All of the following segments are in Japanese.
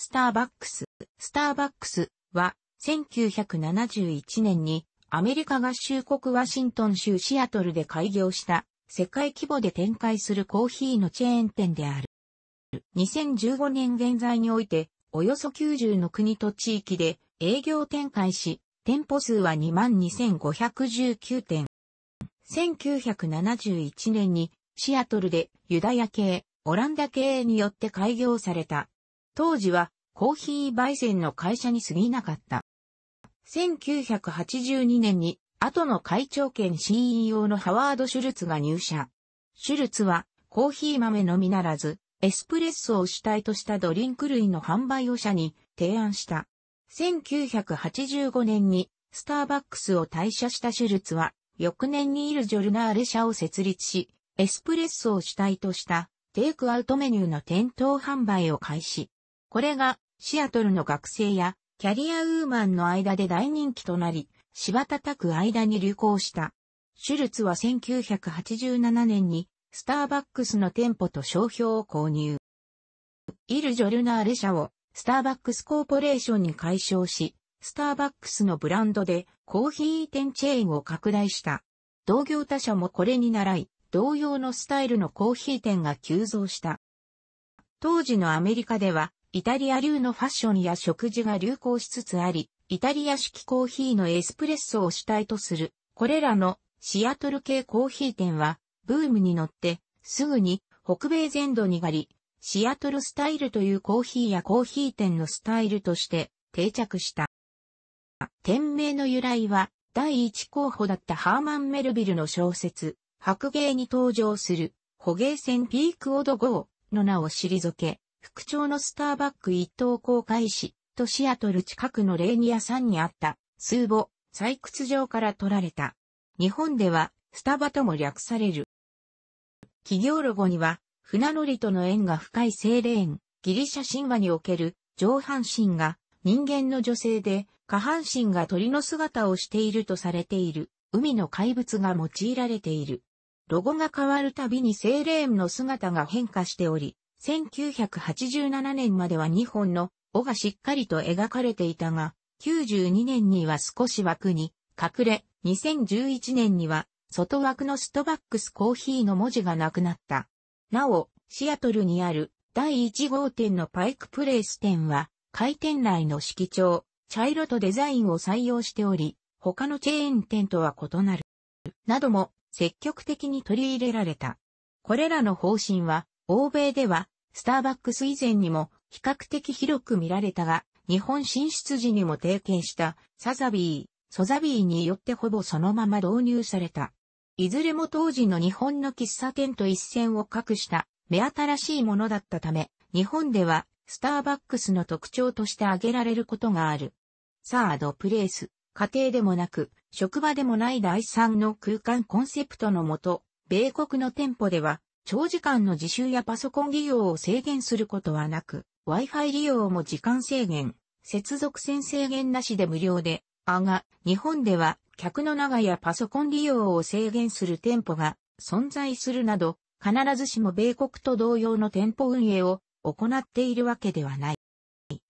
スターバックス。スターバックスは1971年にアメリカ合衆国ワシントン州シアトルで開業した世界規模で展開するコーヒーのチェーン店である。2015年現在においておよそ90の国と地域で営業展開し、店舗数は22,519店。1971年にシアトルでユダヤ系、オランダ系によって開業された。当時はコーヒー焙煎の会社に過ぎなかった。1982年に後の会長兼 CEO のハワード・シュルツが入社。シュルツはコーヒー豆のみならず、エスプレッソを主体としたドリンク類の販売を社に提案した。1985年にスターバックスを退社したシュルツは、翌年にいるジョルナーレ社を設立し、エスプレッソを主体としたテイクアウトメニューの店頭販売を開始。これがシアトルの学生やキャリアウーマンの間で大人気となり、柴叩く間に流行した。シュルツは1987年にスターバックスの店舗と商標を購入。イル・ジョルナーレ社をスターバックスコーポレーションに改称し、スターバックスのブランドでコーヒー店チェーンを拡大した。同業他社もこれに倣い、同様のスタイルのコーヒー店が急増した。当時のアメリカではイタリア流のファッションや食事が流行しつつあり、イタリア式コーヒーのエスプレッソを主体とする、これらのシアトル系コーヒー店は、ブームに乗って、すぐに北米全土にがり、シアトルスタイルというコーヒーやコーヒー店のスタイルとして定着した。店名の由来は、第一候補だったハーマン・メルビルの小説、白芸に登場する、捕鯨船ピークオド号の名を退け、副長のスターバック一等公開し、とシアトル近くのレーニア山にあった、スーボ、採掘場から取られた。日本では、スタバとも略される。企業ロゴには、船乗りとの縁が深いセーレーン、ギリシャ神話における上半身が人間の女性で下半身が鳥の姿をしているとされている海の怪物が用いられている。ロゴが変わるたびにセーレーンの姿が変化しており、1987年までは2本の尾がしっかりと描かれていたが、92年には少し枠に隠れ、2011年には外枠のストバックスコーヒーの文字がなくなった。なお、シアトルにある第1号店のパイクプレイス店は、回転内の色調、茶色とデザインを採用しており、他のチェーン店とは異なる。なども積極的に取り入れられた。これらの方針は欧米では、スターバックス以前にも比較的広く見られたが、日本進出時にも提携したサザビー、ソザビーによってほぼそのまま導入された。いずれも当時の日本の喫茶店と一線を画した目新しいものだったため、日本ではスターバックスの特徴として挙げられることがある。サードプレイス、家庭でもなく、職場でもない第三の空間コンセプトのもと、米国の店舗では長時間の自習やパソコン利用を制限することはなく、Wi-Fi 利用も時間制限、接続線制限なしで無料で、あが、日本では客の長やパソコン利用を制限する店舗が存在するなど、必ずしも米国と同様の店舗運営を行っているわけではない。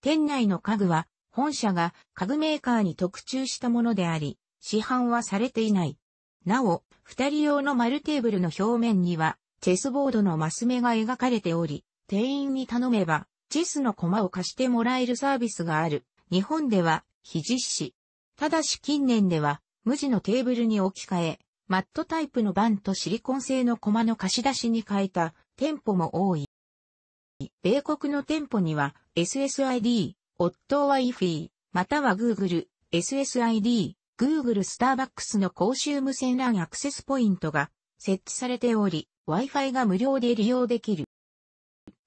店内の家具は本社が家具メーカーに特注したものであり、市販はされていない。なお、二人用の丸テーブルの表面にはチェスボードのマス目が描かれており、店員に頼めば、チェスの駒を貸してもらえるサービスがある。日本では、非実施。ただし近年では、無地のテーブルに置き換え、マットタイプのバンとシリコン製の駒の貸し出しに変えた店舗も多い。米国の店舗には SSID、オット Wi-Fi、または Google、SSID、Google スターバックスの公衆無線 LAN アクセスポイントが設置されており、Wi-Fi が無料で利用できる。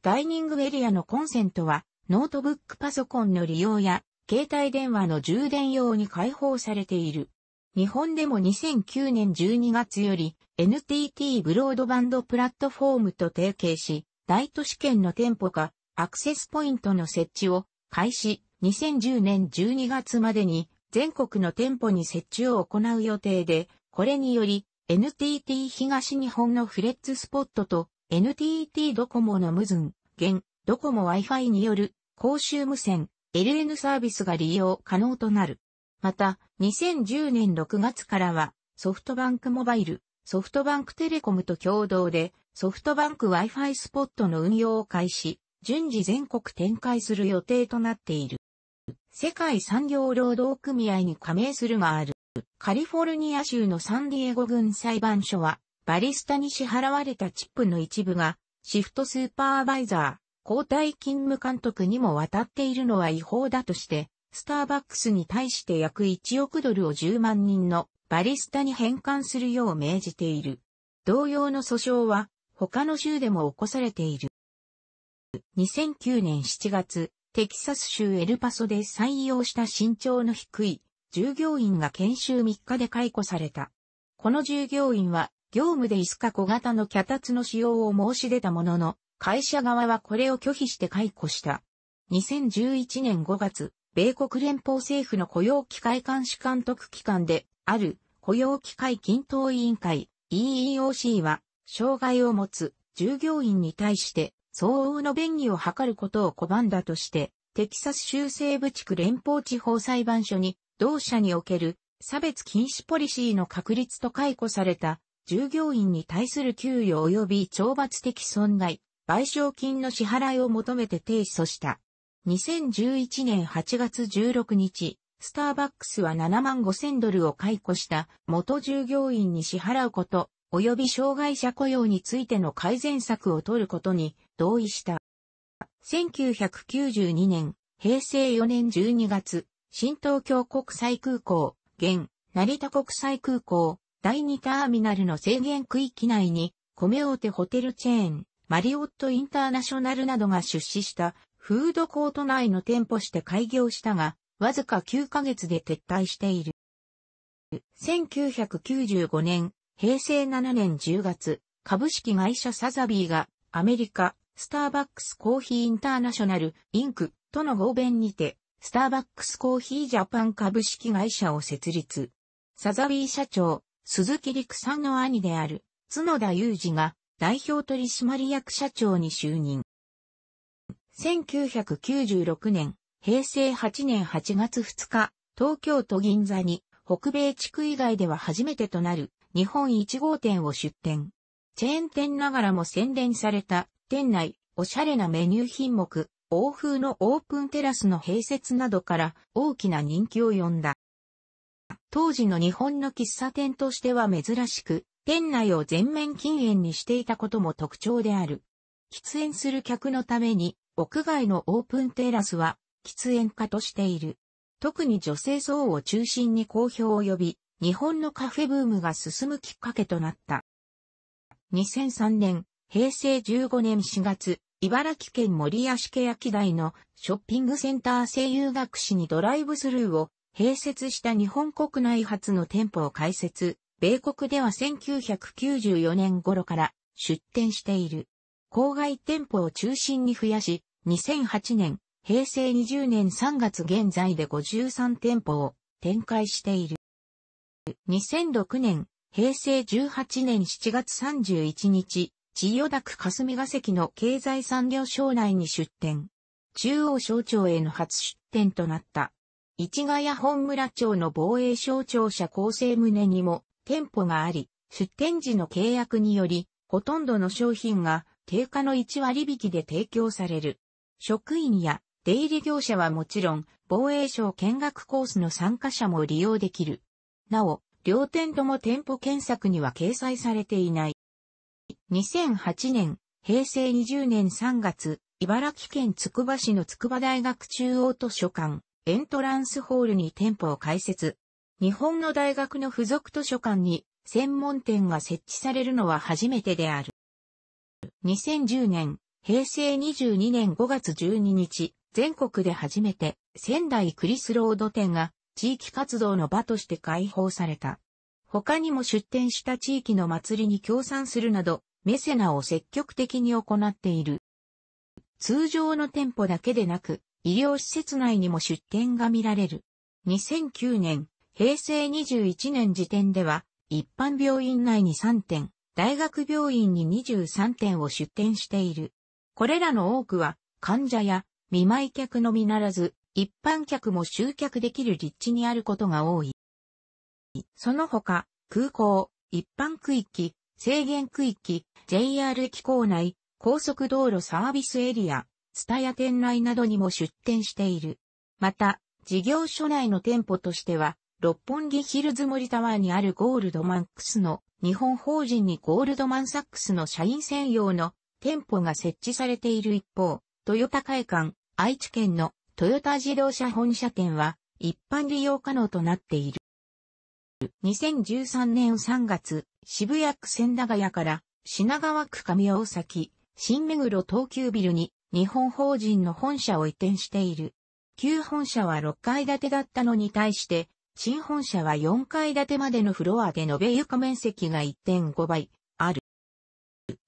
ダイニングエリアのコンセントは、ノートブックパソコンの利用や、携帯電話の充電用に開放されている。日本でも2009年12月より NTT ブロードバンドプラットフォームと提携し、大都市圏の店舗かアクセスポイントの設置を開始、2010年12月までに全国の店舗に設置を行う予定で、これにより NTT 東日本のフレッツスポットと NTT ドコモの無寸、現、ドコモ Wi-Fi による公衆無線、LN サービスが利用可能となる。また、2010年6月からは、ソフトバンクモバイル、ソフトバンクテレコムと共同で、ソフトバンク Wi-Fi スポットの運用を開始、順次全国展開する予定となっている。世界産業労働組合に加盟するがある。カリフォルニア州のサンディエゴ郡裁判所は、バリスタに支払われたチップの一部が、シフトスーパーバイザー、交代勤務監督にも渡っているのは違法だとして、スターバックスに対して約1億ドルを10万人のバリスタに返還するよう命じている。同様の訴訟は他の州でも起こされている。2009年7月、テキサス州エルパソで採用した身長の低い従業員が研修3日で解雇された。この従業員は業務で椅子か小型の脚立の使用を申し出たものの、会社側はこれを拒否して解雇した。2011年5月、米国連邦政府の雇用機会監視監督機関である雇用機会均等委員会 EEOC は障害を持つ従業員に対して相応の便宜を図ることを拒んだとしてテキサス州西部地区連邦地方裁判所に同社における差別禁止ポリシーの確立と解雇された従業員に対する給与及び懲罰的損害、賠償金の支払いを求めて提訴した。2011年8月16日、スターバックスは7万5千ドルを解雇した元従業員に支払うこと、及び障害者雇用についての改善策を取ることに同意した。1992年、平成4年12月、新東京国際空港、現、成田国際空港、第2ターミナルの制限区域内に、米大手ホテルチェーン、マリオットインターナショナルなどが出資したフードコート内の店舗して開業したが、わずか9ヶ月で撤退している。1995年、平成7年10月、株式会社サザビーがアメリカ、スターバックスコーヒーインターナショナル、インクとの合弁にて、スターバックスコーヒージャパン株式会社を設立。サザビー社長、鈴木陸さんの兄である、角田裕二が代表取締役社長に就任。1996年、平成8年8月2日、東京都銀座に北米地区以外では初めてとなる日本1号店を出店。チェーン店ながらも洗練された店内、おしゃれなメニュー品目、欧風のオープンテラスの併設などから大きな人気を呼んだ。当時の日本の喫茶店としては珍しく、店内を全面禁煙にしていたことも特徴である。喫煙する客のために屋外のオープンテラスは喫煙化としている。特に女性層を中心に好評を呼び、日本のカフェブームが進むきっかけとなった。2003年、平成15年4月、茨城県森屋敷焼台のショッピングセンター声優学士にドライブスルーを併設した日本国内初の店舗を開設、米国では1994年頃から出店している。郊外店舗を中心に増やし、2008年、平成20年3月現在で53店舗を展開している。2006年、平成18年7月31日、千代田区霞が関の経済産業省内に出店。中央省庁への初出店となった。市ヶ谷本村町の防衛省庁舎構成棟にも店舗があり、出店時の契約により、ほとんどの商品が定価の1割引きで提供される。職員や出入り業者はもちろん、防衛省見学コースの参加者も利用できる。なお、両店とも店舗検索には掲載されていない。2008年、平成20年3月、茨城県つくば市の筑波大学中央図書館、エントランスホールに店舗を開設。日本の大学の付属図書館に専門店が設置されるのは初めてである。2010年、平成22年5月12日、全国で初めて仙台クリスロード店が地域活動の場として開放された。他にも出店した地域の祭りに協賛するなど、メセナを積極的に行っている。通常の店舗だけでなく、医療施設内にも出店が見られる。2009年、平成21年時点では、一般病院内に3店、大学病院に23店を出店している。これらの多くは患者や見舞い客のみならず、一般客も集客できる立地にあることが多い。その他、空港、一般区域、制限区域、JR 駅構内、高速道路サービスエリア、スタヤ店内などにも出店している。また、事業所内の店舗としては、六本木ヒルズ森タワーにあるゴールドマンクスの日本法人にゴールドマンサックスの社員専用の店舗が設置されている一方、トヨタ会館、愛知県のトヨタ自動車本社店は一般利用可能となっている。2013年3月、渋谷区千駄ヶ谷から品川区上大崎、新目黒東急ビルに日本法人の本社を移転している。旧本社は6階建てだったのに対して、新本社は4階建てまでのフロアで延べ床面積が1.5倍ある。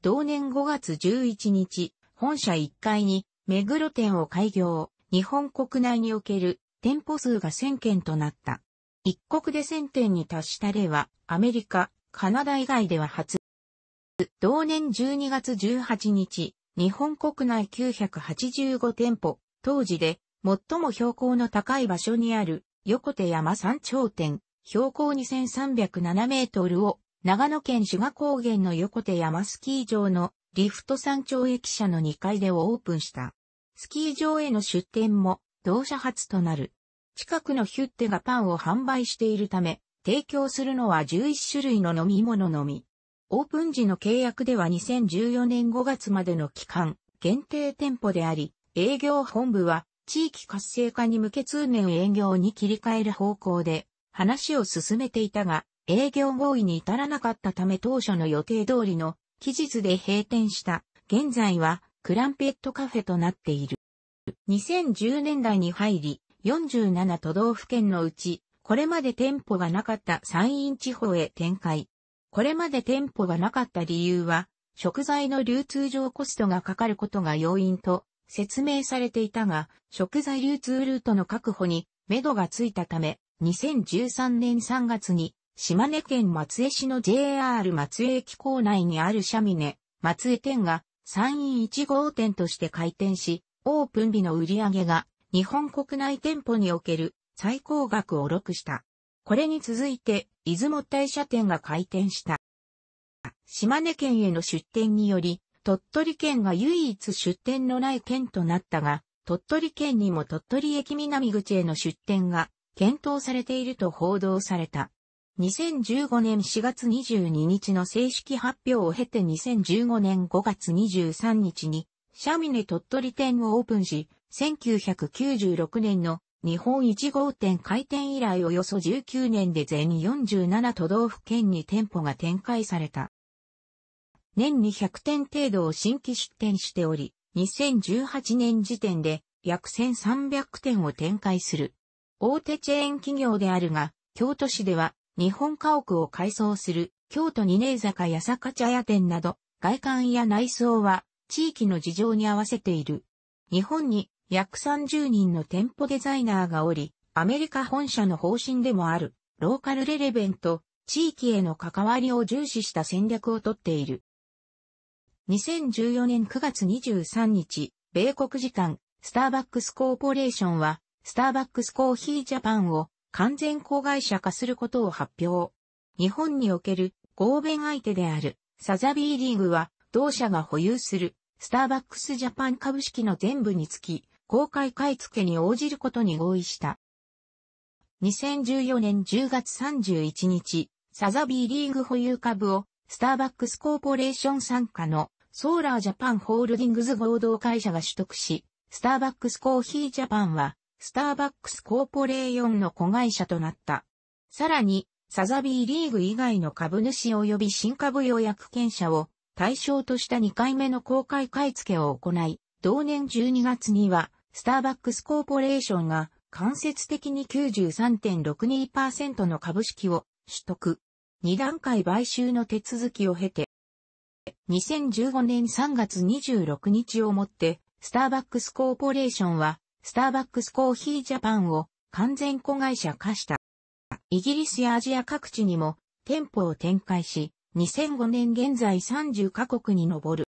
同年5月11日、本社1階に目黒店を開業、日本国内における店舗数が1000件となった。一国で1000店に達した例は、アメリカ、カナダ以外では初。同年12月18日、日本国内985店舗、当時で最も標高の高い場所にある横手山山頂店、標高2307メートルを長野県志賀高原の横手山スキー場のリフト山頂駅舎の2階でオープンした。スキー場への出店も同社初となる。近くのヒュッテがパンを販売しているため、提供するのは11種類の飲み物のみ。オープン時の契約では2014年5月までの期間、限定店舗であり、営業本部は地域活性化に向け通年営業に切り替える方向で話を進めていたが、営業合意に至らなかったため当初の予定通りの期日で閉店した。現在はクランペットカフェとなっている。2010年代に入り、47都道府県のうち、これまで店舗がなかった山陰地方へ展開。これまで店舗がなかった理由は、食材の流通上コストがかかることが要因と説明されていたが、食材流通ルートの確保に目処がついたため、2013年3月に島根県松江市の JR 松江駅構内にあるシャミネ、松江店が山陰1号店として開店し、オープン日の売り上げが日本国内店舗における最高額を録した。これに続いて、出雲大社店が開店した。島根県への出店により、鳥取県が唯一出店のない県となったが、鳥取県にも鳥取駅南口への出店が検討されていると報道された。2015年4月22日の正式発表を経て2015年5月23日にシャミネ鳥取店をオープンし、1996年の日本1号店開店以来およそ19年で全47都道府県に店舗が展開された。年に100店程度を新規出店しており、2018年時点で約1300店を展開する。大手チェーン企業であるが、京都市では日本家屋を改装する京都二年坂八坂茶屋店など、外観や内装は地域の事情に合わせている。日本に約30人の店舗デザイナーがおり、アメリカ本社の方針でもある、ローカルレレベント、地域への関わりを重視した戦略をとっている。2014年9月23日、米国時間、スターバックスコーポレーションは、スターバックスコーヒージャパンを完全子会社化することを発表。日本における合弁相手であるサザビーリーグは、同社が保有するスターバックスジャパン株式の全部につき、公開買い付けに応じることに合意した。2014年10月31日、サザビーリーグ保有株をスターバックスコーポレーション参加のソーラージャパンホールディングズ合同会社が取得し、スターバックスコーヒージャパンは、スターバックスコーポレーションの子会社となった。さらに、サザビーリーグ以外の株主及び新株予約権者を対象とした2回目の公開買い付けを行い、同年12月には、スターバックスコーポレーションが間接的に93.62%の株式を取得。2段階買収の手続きを経て、2015年3月26日をもって、スターバックスコーポレーションは、スターバックスコーヒージャパンを完全子会社化した。イギリスやアジア各地にも店舗を展開し、2005年現在30カ国に上る。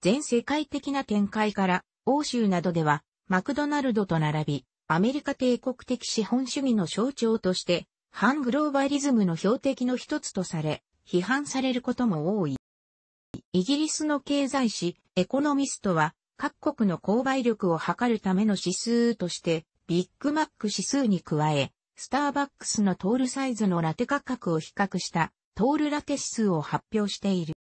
全世界的な展開から、欧州などではマクドナルドと並び、アメリカ帝国的資本主義の象徴として、反グローバリズムの標的の一つとされ、批判されることも多い。イギリスの経済誌、エコノミストは、各国の購買力を測るための指数として、ビッグマック指数に加え、スターバックスのトールサイズのラテ価格を比較したトールラテ指数を発表している。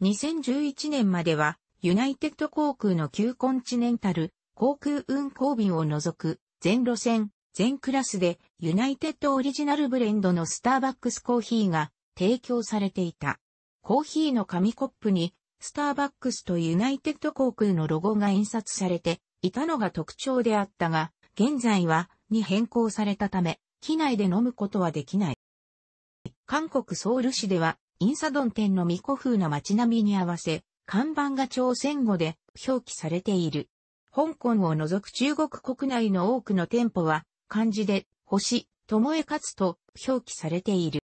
2011年までは、ユナイテッド航空の旧コンチネンタル航空運航便を除く全路線、全クラスでユナイテッドオリジナルブレンドのスターバックスコーヒーが提供されていた。コーヒーの紙コップにスターバックスとユナイテッド航空のロゴが印刷されていたのが特徴であったが、現在はに変更されたため、機内で飲むことはできない。韓国ソウル市では、インサドン店の未古風な街並みに合わせ、看板が朝鮮語で表記されている。香港を除く中国国内の多くの店舗は、漢字で、星、ともえかつと表記されている。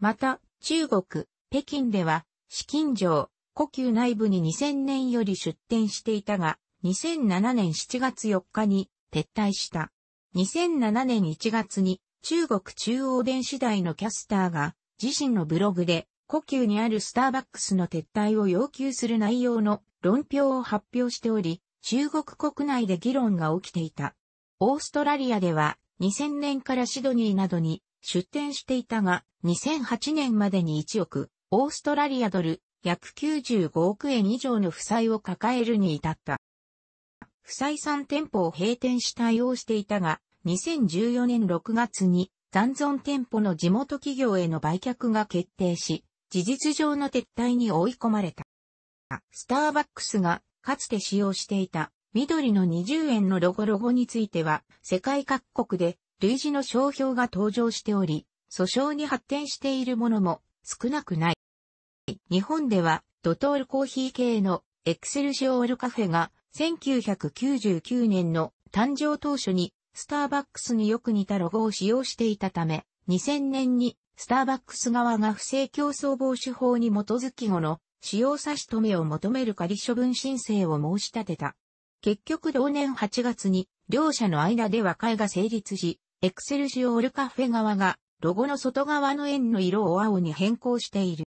また、中国、北京では、資金城、故宮内部に2000年より出店していたが、2007年7月4日に撤退した。2007年1月に中国中央電子台のキャスターが自身のブログで故宮にあるスターバックスの撤退を要求する内容の論評を発表しており、中国国内で議論が起きていた。オーストラリアでは2000年からシドニーなどに出展していたが、2008年までに1億、オーストラリアドル、約95億円以上の負債を抱えるに至った。負債3店舗を閉店し対応していたが、2014年6月に残存店舗の地元企業への売却が決定し、事実上の撤退に追い込まれた。スターバックスがかつて使用していた緑の20円のロゴロゴについては、世界各国で類似の商標が登場しており、訴訟に発展しているものも少なくない。日本ではドトールコーヒー系のエクセルシオールカフェが1999年の誕生当初にスターバックスによく似たロゴを使用していたため、2000年にスターバックス側が不正競争防止法に基づき後の使用差し止めを求める仮処分申請を申し立てた。結局同年8月に両者の間で和解が成立し、エクセルシオールカフェ側がロゴの外側の円の色を青に変更している。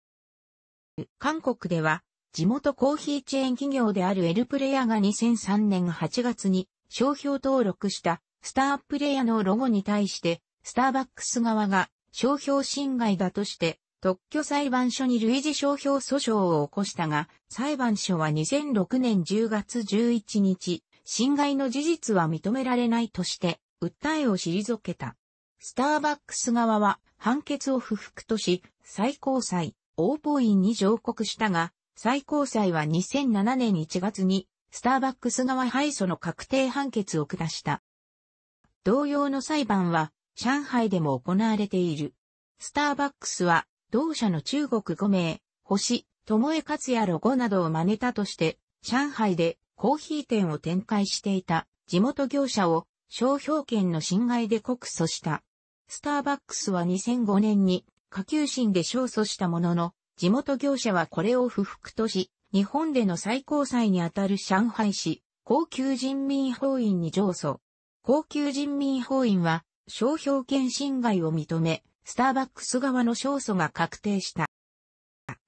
韓国では地元コーヒーチェーン企業であるエルプレアが2003年8月に商標登録したスタープレアのロゴに対してスターバックス側が商標侵害だとして特許裁判所に類似商標訴訟を起こしたが、裁判所は2006年10月11日、侵害の事実は認められないとして、訴えを退けた。スターバックス側は判決を不服とし、最高裁、応募員に上告したが、最高裁は2007年1月に、スターバックス側敗訴の確定判決を下した。同様の裁判は、上海でも行われている。スターバックスは、同社の中国5名、星、友江勝也ロゴなどを真似たとして、上海でコーヒー店を展開していた地元業者を商標権の侵害で告訴した。スターバックスは2005年に下級審で勝訴したものの、地元業者はこれを不服とし、日本での最高裁にあたる上海市、高級人民法院に上訴。高級人民法院は商標権侵害を認め、スターバックス側の勝訴が確定した。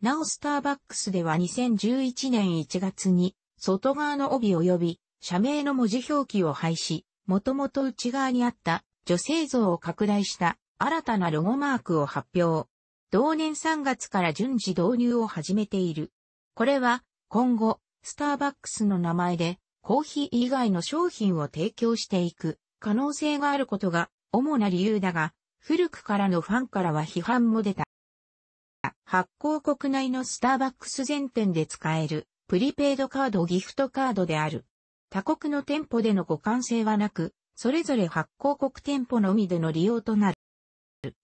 なおスターバックスでは2011年1月に外側の帯及び社名の文字表記を廃止、もともと内側にあった女性像を拡大した新たなロゴマークを発表。同年3月から順次導入を始めている。これは今後、スターバックスの名前でコーヒー以外の商品を提供していく可能性があることが主な理由だが、古くからのファンからは批判も出た。発行国内のスターバックス全店で使えるプリペイドカードギフトカードである。他国の店舗での互換性はなく、それぞれ発行国店舗のみでの利用となる。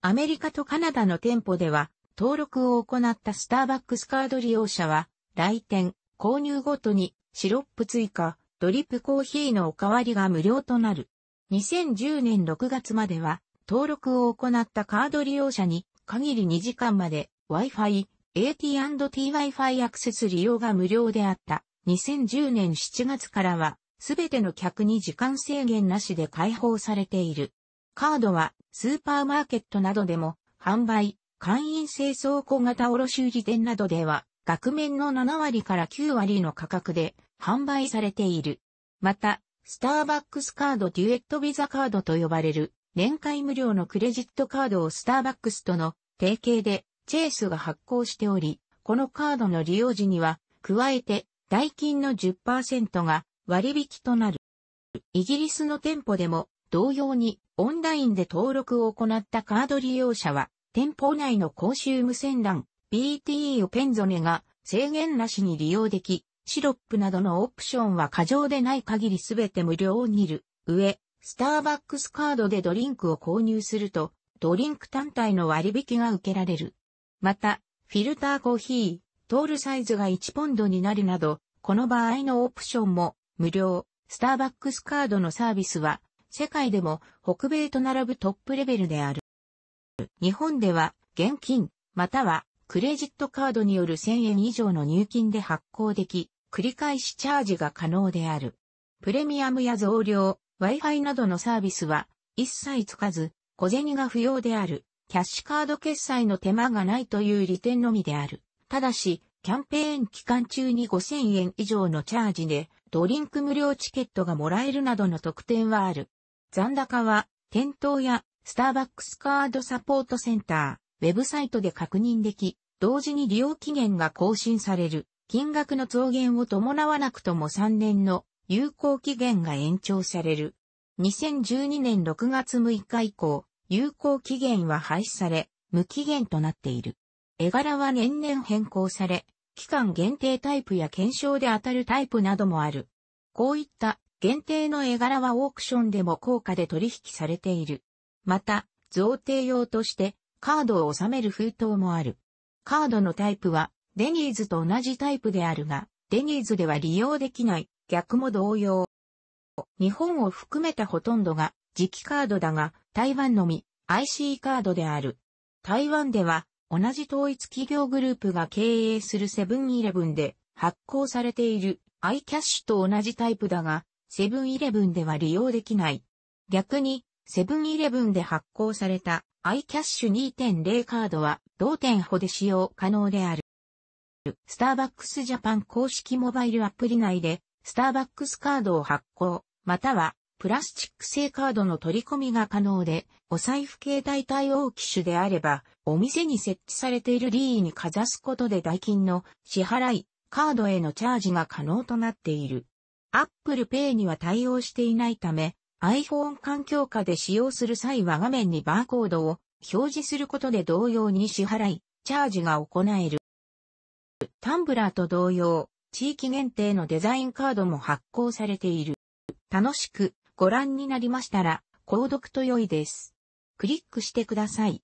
アメリカとカナダの店舗では、登録を行ったスターバックスカード利用者は、来店、購入ごとにシロップ追加、ドリップコーヒーのおかわりが無料となる。2010年6月までは、登録を行ったカード利用者に限り2時間まで Wi-Fi、AT&T Wi-Fi アクセス利用が無料であった。2010年7月からはすべての客に時間制限なしで開放されている。カードはスーパーマーケットなどでも販売、会員制倉庫型卸売店などでは額面の7割から9割の価格で販売されている。また、スターバックスカードデュエットビザカードと呼ばれる年会無料のクレジットカードをスターバックスとの提携でチェイスが発行しており、このカードの利用時には、加えて代金の10%が割引となる。イギリスの店舗でも同様にオンラインで登録を行ったカード利用者は店舗内の公衆無線 LAN BTE をペンゾネが制限なしに利用でき、シロップなどのオプションは過剰でない限りすべて無料にる。上、スターバックスカードでドリンクを購入すると、ドリンク単体の割引が受けられる。また、フィルターコーヒー、トールサイズが1ポンドになるなど、この場合のオプションも無料、スターバックスカードのサービスは、世界でも北米と並ぶトップレベルである。日本では、現金、または、クレジットカードによる1000円以上の入金で発行でき、繰り返しチャージが可能である。プレミアムや増量、Wi-Fi などのサービスは、一切つかず、小銭が不要である。キャッシュカード決済の手間がないという利点のみである。ただし、キャンペーン期間中に5000円以上のチャージで、ドリンク無料チケットがもらえるなどの特典はある。残高は、店頭やスターバックスカードサポートセンター、ウェブサイトで確認でき、同時に利用期限が更新される。金額の増減を伴わなくとも3年の有効期限が延長される。2012年6月6日以降、有効期限は廃止され、無期限となっている。絵柄は年々変更され、期間限定タイプや検証で当たるタイプなどもある。こういった限定の絵柄はオークションでも高価で取引されている。また、贈呈用としてカードを収める封筒もある。カードのタイプはデニーズと同じタイプであるが、デニーズでは利用できない逆も同様。日本を含めたほとんどが磁気カードだが、台湾のみ IC カードである。台湾では同じ統一企業グループが経営するセブンイレブンで発行されている iCash と同じタイプだが、セブンイレブンでは利用できない。逆に、セブンイレブンで発行された iCash 2.0カードは同店舗で使用可能である。スターバックスジャパン公式モバイルアプリ内でスターバックスカードを発行、またはプラスチック製カードの取り込みが可能で、お財布携帯対応機種であれば、お店に設置されているリーにかざすことで代金の支払い、カードへのチャージが可能となっている。Apple Pay には対応していないため、iPhone 環境下で使用する際は画面にバーコードを表示することで同様に支払い、チャージが行える。タンブラーと同様、地域限定のデザインカードも発行されている。楽しくご覧になりましたら、購読と良いです。クリックしてください。